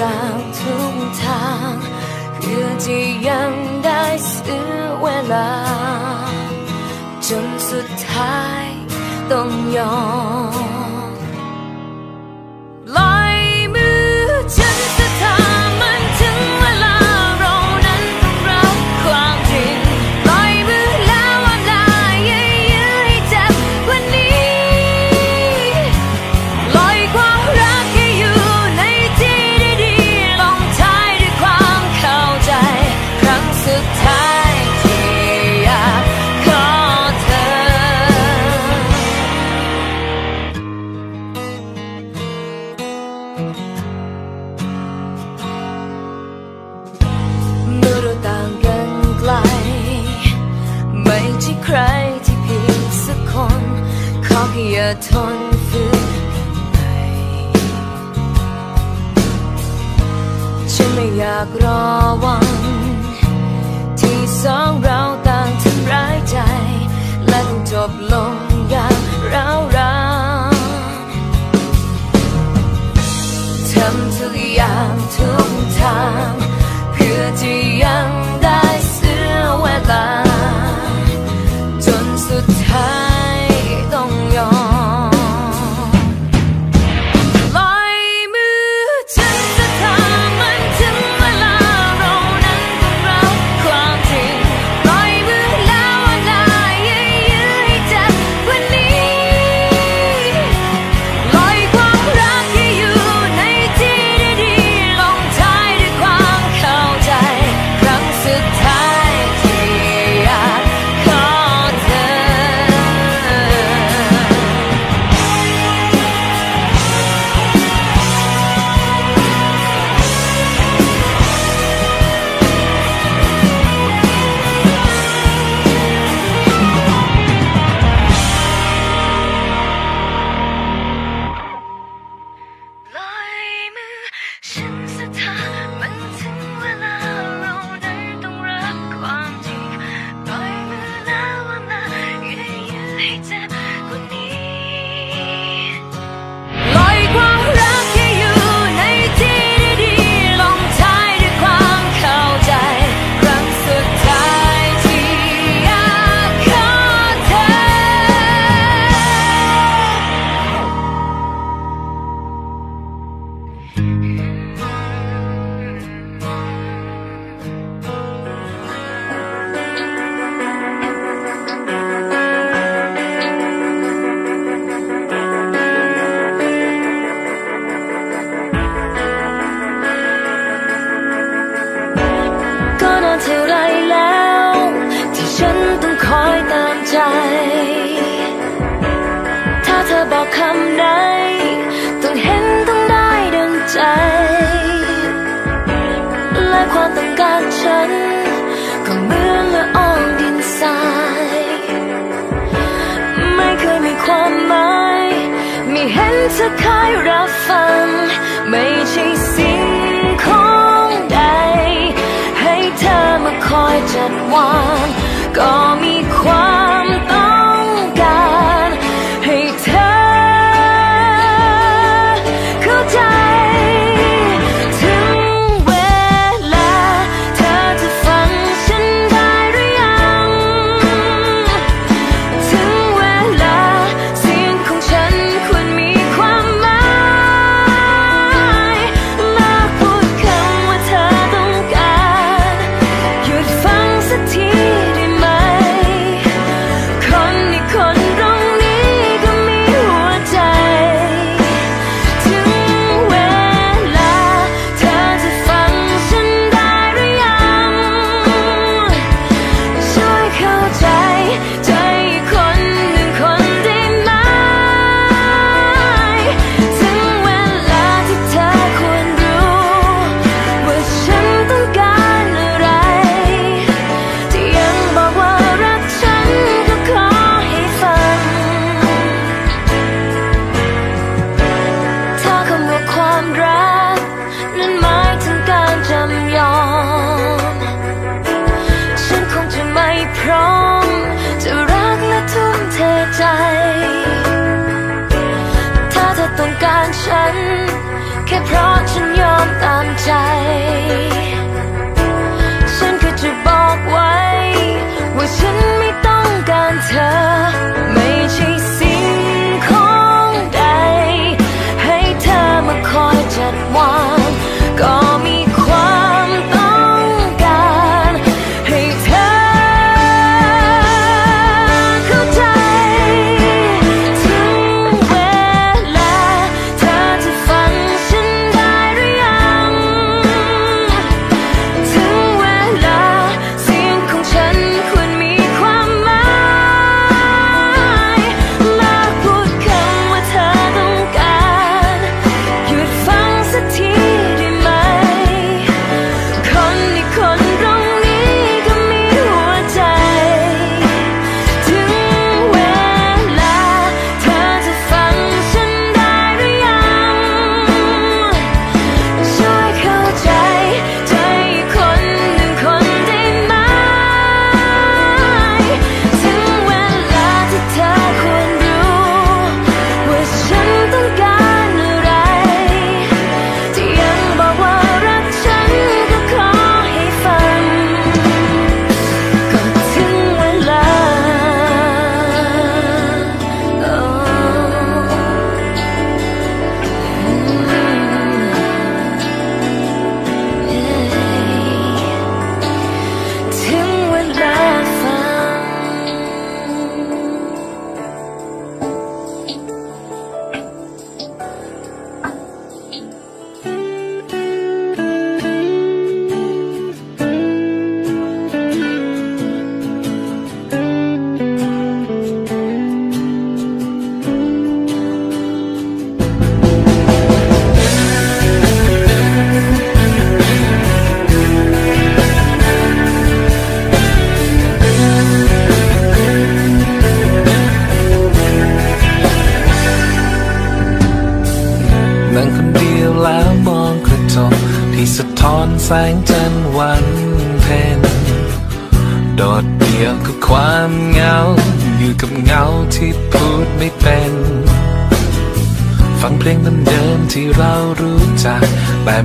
อย่างทุกทางเพื่อที่ยังได้ซื้อเวลา จนสุดท้ายต้องยอม 멈춰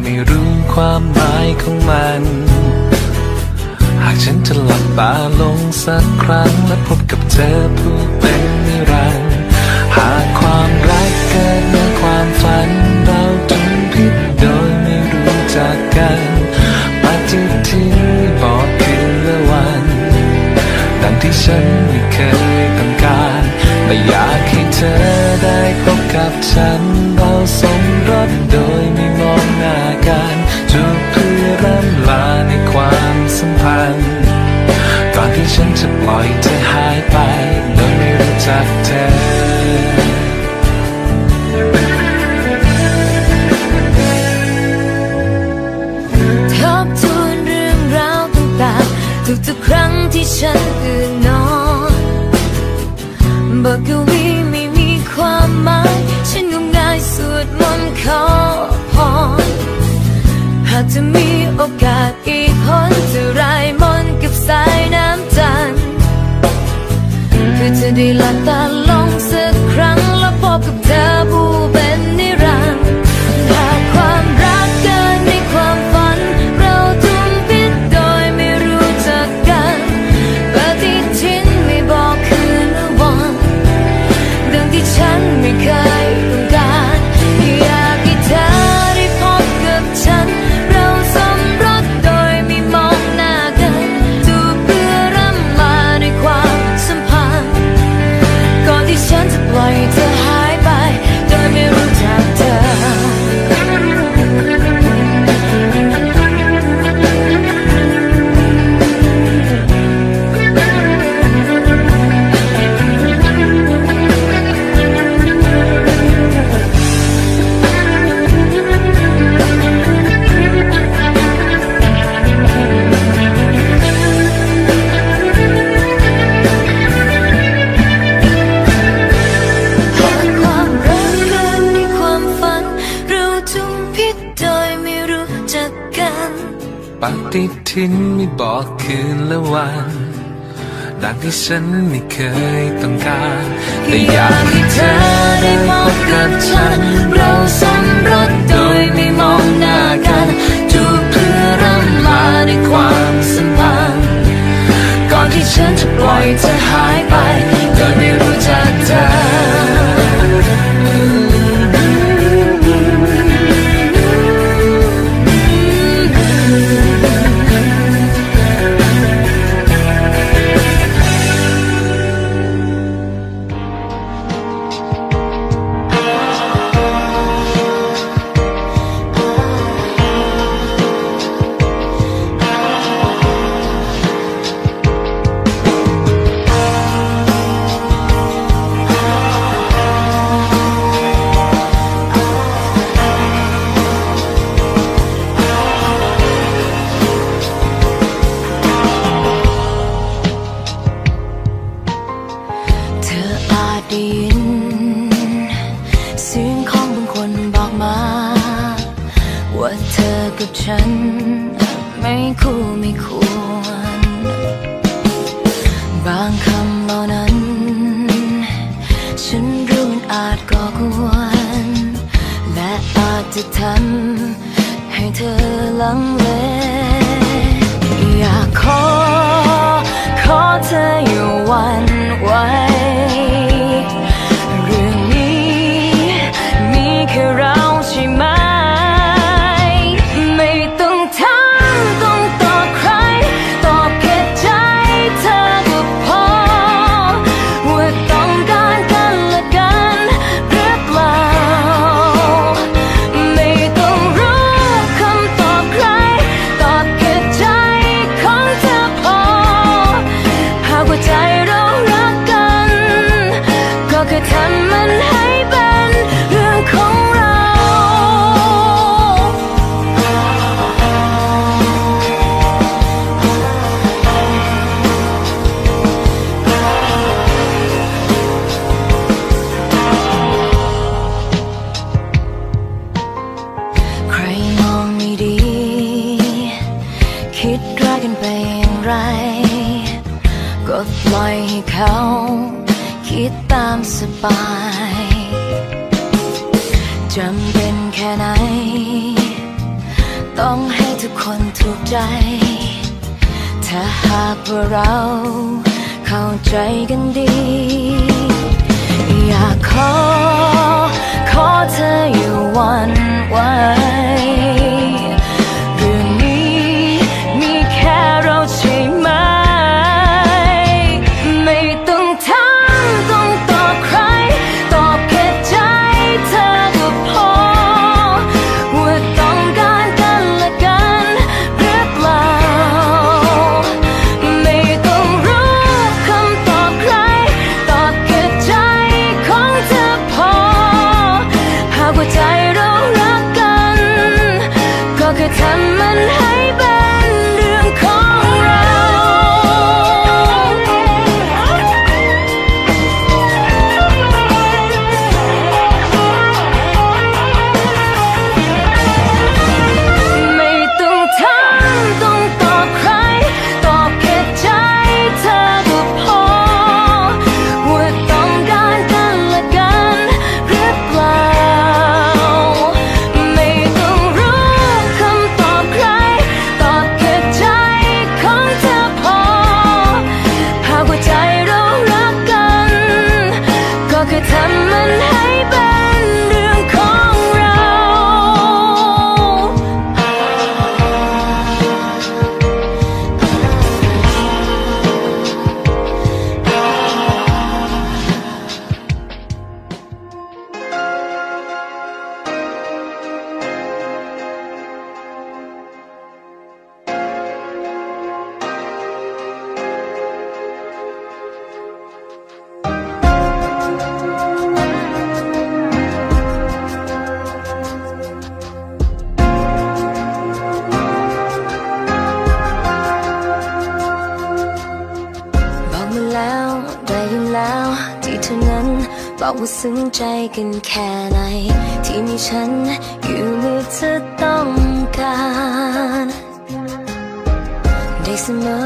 ไม่รู้ความหมายของมัน หากฉันจะหลับตาลงสักครั้งและพบกับเธอผู้ ฉันไม่เคยต้องการแต่อยากให้เธอได้พบกับฉัน ใจถ้าหากว่าเราเข้าใจกันดี อยากขอ ขอเธออยู่วันไว้ กันแค่ไหน ที่มีฉันอยู่เมื่อเธอต้องการ ได้เสมอ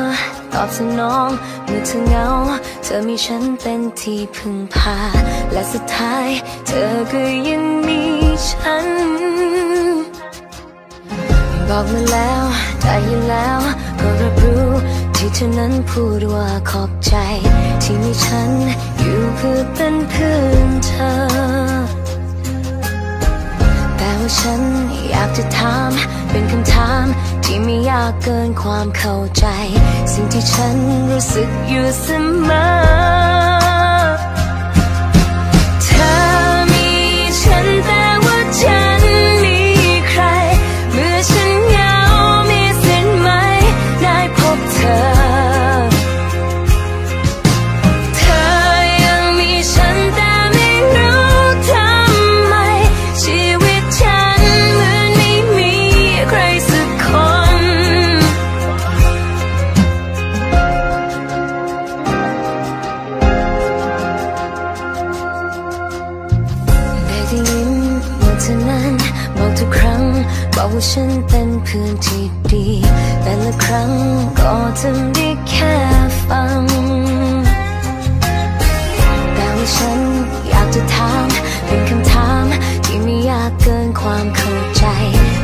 ตอบสนองเมื่อเธอเหงา เธอมีฉันเป็นที่พึ่งพา และสุดท้าย เธอก็ยังมีฉัน บอกมาแล้วได้ยินแล้วก็รับรู้ที่เธอนั้นพูดว่าขอบใจ ที่มีฉันอยู่เพื่อเป็นเพื่อนเธอ ว่าฉันอยากจะถาม เป็นคำถามที่ไม่ยากเกินความเข้าใจ สิ่งที่ฉันรู้สึกอยู่เสมอ ดี แต่ละครั้งก็ทำได้แค่ฟัง แต่ว่าฉันอยากจะถามเป็นคำถามที่ไม่ยากเกินความเข้าใจ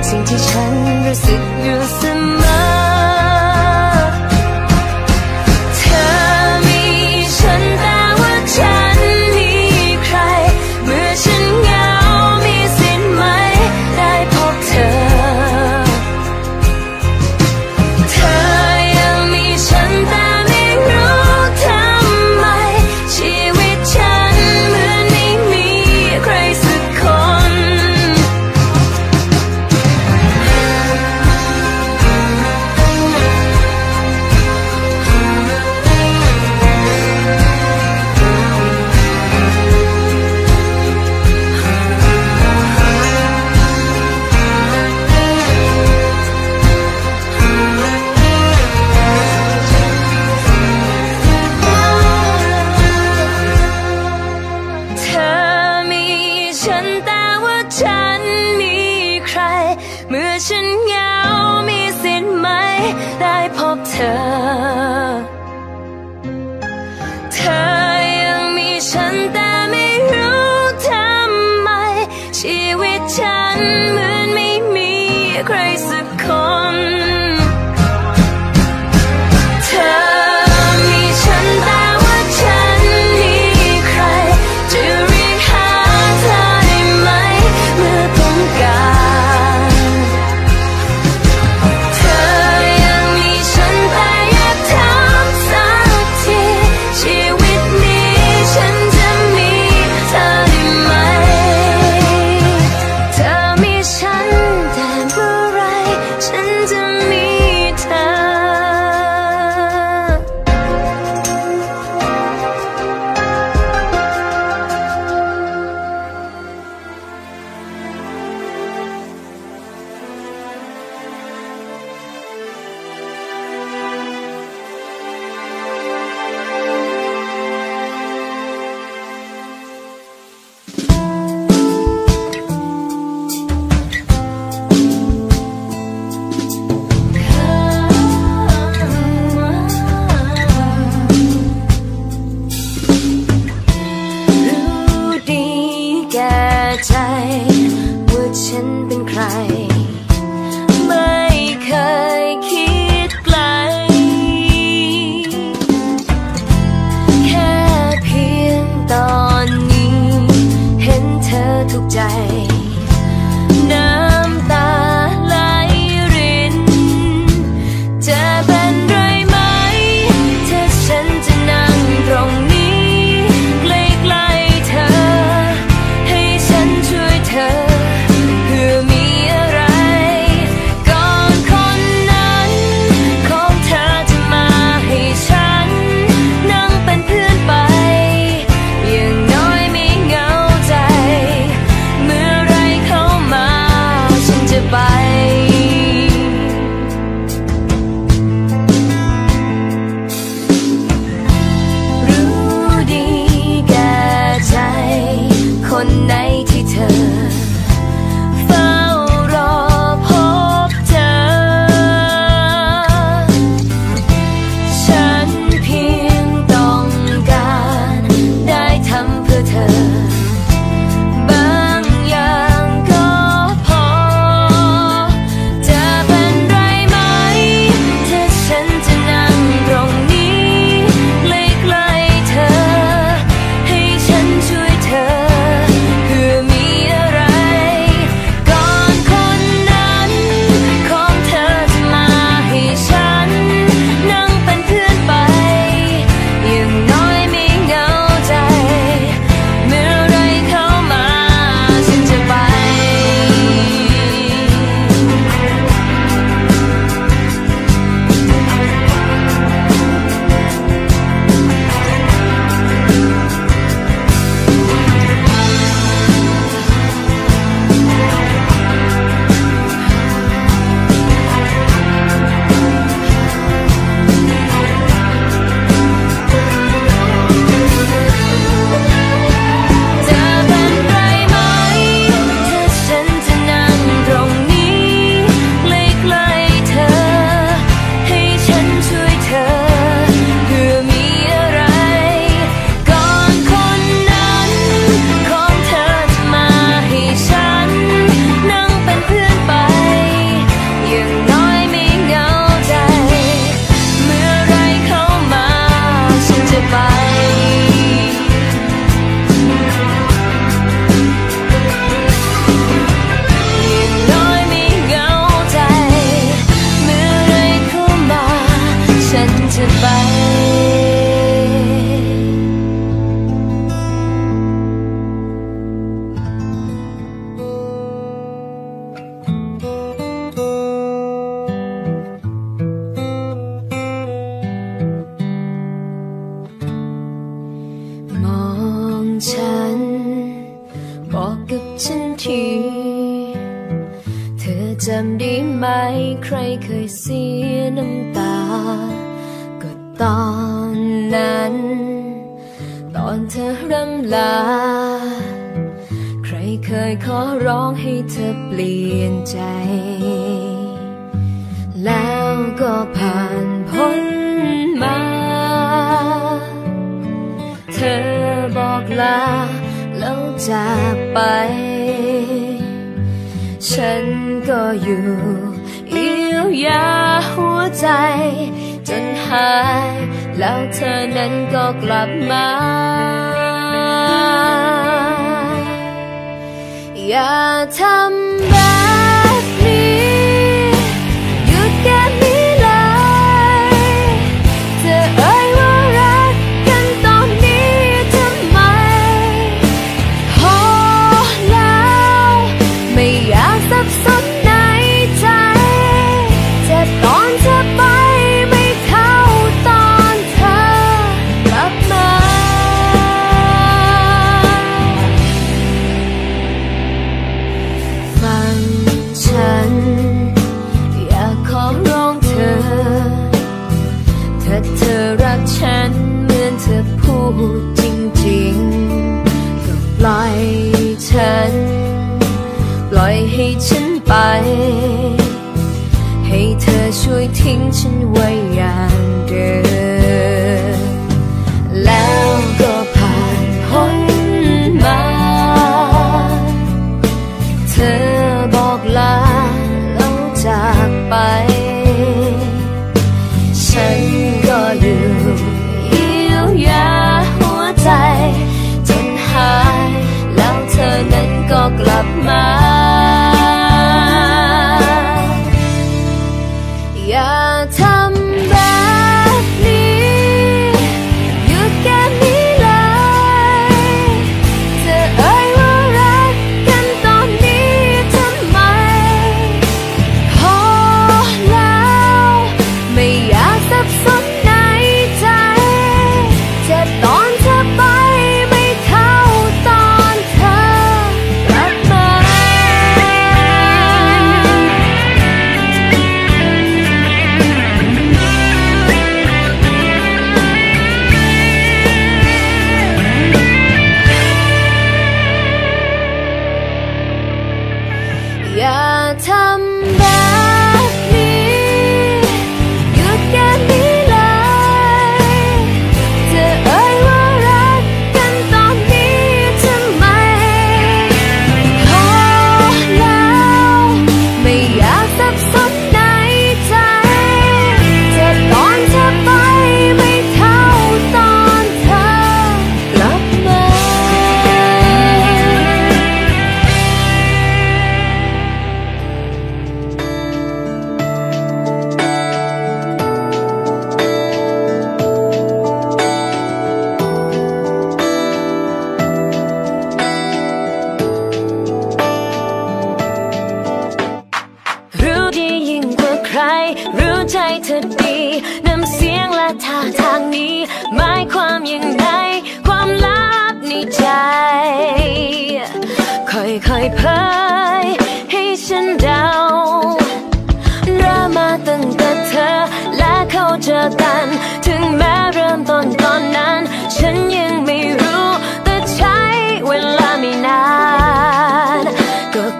สิ่งที่ฉันรู้สึกอยู่เสมอ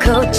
ก็เ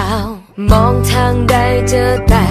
ล่า มองทางใดเจอแต่